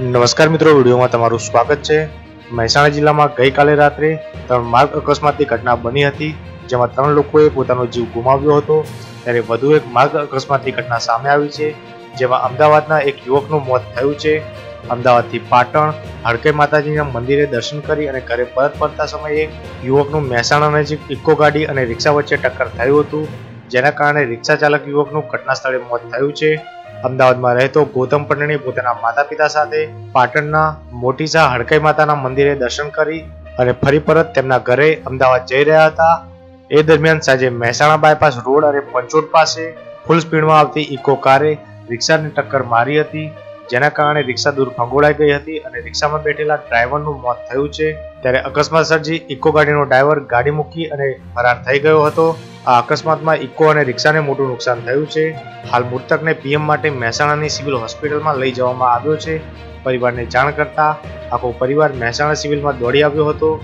નમસ્કાર મિત્રો, વિડીયોમાં તમારું સ્વાગત છે. મહેસાણા જિલ્લામાં ગઈકાલે રાત્રે ત્રણ માર્ગ અકસ્માતની ઘટના બની હતી, જેમાં ત્રણ લોકોએ પોતાનો જીવ ગુમાવ્યો હતો. ત્યારે વધુ એક માર્ગ અકસ્માતની ઘટના સામે આવી છે, જેમાં અમદાવાદના એક યુવકનું મોત થયું છે. અમદાવાદથી પાટણ હડકે માતાજીના મંદિરે દર્શન કરી અને ઘરે પરત ફરતા સમયે યુવકનું મહેસાણા નજીક ઇકો ગાડી અને રિક્ષા વચ્ચે ટક્કર થયું હતું, જેના કારણે રિક્ષા ચાલક યુવકનું ઘટના સ્થળે મોત થયું છે. અમદાવાદમાં રહેતો ગૌતમ પંડણી પોતાના માતા પિતા સાથે પાટણના મોટીસા હડકાઈ માતાના મંદિરે દર્શન કરી અને ફરી પરત તેમના ઘરે અમદાવાદ જઈ રહ્યા હતા. એ દરમિયાન સાંજે મહેસાણા બાયપાસ રોડ અને પંચોટ પાસે ફૂલ સ્પીડમાં આવતી ઇકો કારે રિક્ષાને ટક્કર મારી હતી, જેના કારણે રિક્ષા દૂર ફંગોળાઈ ગઈ હતી અને રિક્ષામાં બેઠેલા ડ્રાઈવરનું મોત થયું છે. ત્યારે અકસ્માત સર્જી ઇકો ગાડીનો ડ્રાઈવર ગાડી મૂકી અને ફરાર થઈ ગયો હતો. આ અકસ્માતમાં ઇકો અને રિક્ષાને મોટું નુકસાન થયું છે. હાલ મૃતકને પીએમ માટે મહેસાણાની સિવિલ હોસ્પિટલમાં લઈ જવામાં આવ્યો છે. પરિવારને જાણ કરતા આખો પરિવાર મહેસાણા સિવિલમાં દોડી આવ્યો હતો.